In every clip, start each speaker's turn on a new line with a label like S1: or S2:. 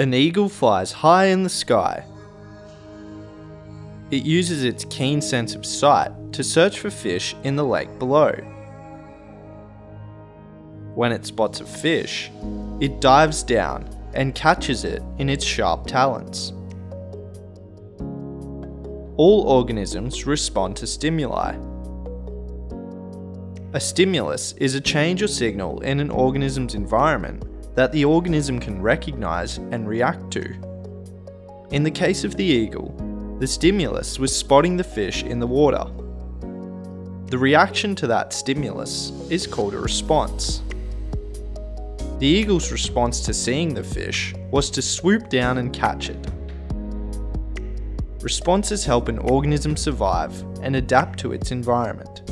S1: An eagle flies high in the sky. It uses its keen sense of sight to search for fish in the lake below. When it spots a fish, it dives down and catches it in its sharp talons. All organisms respond to stimuli. A stimulus is a change or signal in an organism's environment that the organism can recognize and react to. In the case of the eagle, the stimulus was spotting the fish in the water. The reaction to that stimulus is called a response. The eagle's response to seeing the fish was to swoop down and catch it. Responses help an organism survive and adapt to its environment.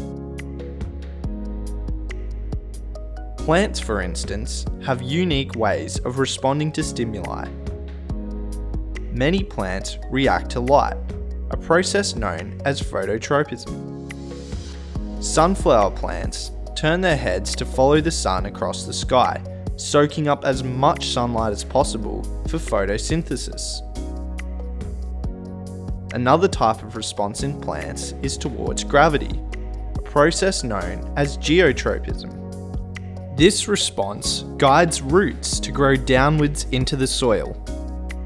S1: Plants, for instance, have unique ways of responding to stimuli. Many plants react to light, a process known as phototropism. Sunflower plants turn their heads to follow the sun across the sky, soaking up as much sunlight as possible for photosynthesis. Another type of response in plants is towards gravity, a process known as geotropism. This response guides roots to grow downwards into the soil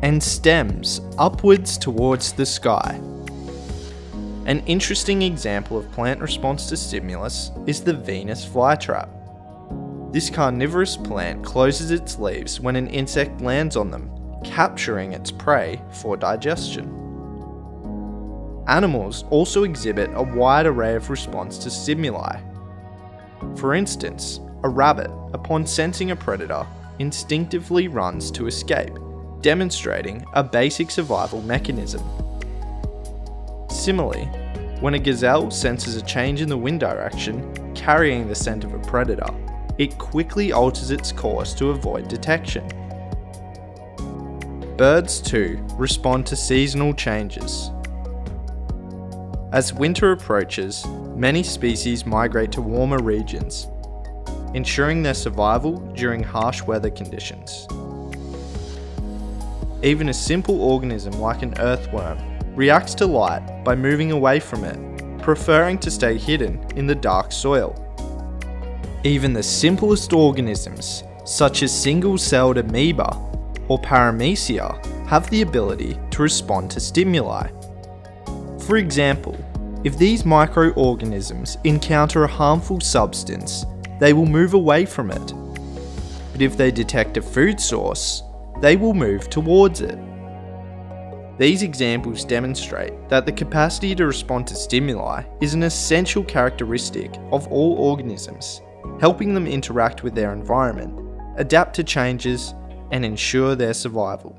S1: and stems upwards towards the sky. An interesting example of plant response to stimulus is the Venus flytrap. This carnivorous plant closes its leaves when an insect lands on them, capturing its prey for digestion. Animals also exhibit a wide array of response to stimuli. For instance, a rabbit, upon sensing a predator, instinctively runs to escape, demonstrating a basic survival mechanism. Similarly, when a gazelle senses a change in the wind direction, carrying the scent of a predator, it quickly alters its course to avoid detection. Birds too respond to seasonal changes. As winter approaches, many species migrate to warmer regions, ensuring their survival during harsh weather conditions. Even a simple organism like an earthworm reacts to light by moving away from it, preferring to stay hidden in the dark soil. Even the simplest organisms, such as single-celled amoeba or paramecia, have the ability to respond to stimuli. For example, if these microorganisms encounter a harmful substance they will move away from it. But if they detect a food source, they will move towards it. These examples demonstrate that the capacity to respond to stimuli is an essential characteristic of all organisms, helping them interact with their environment, adapt to changes, and ensure their survival.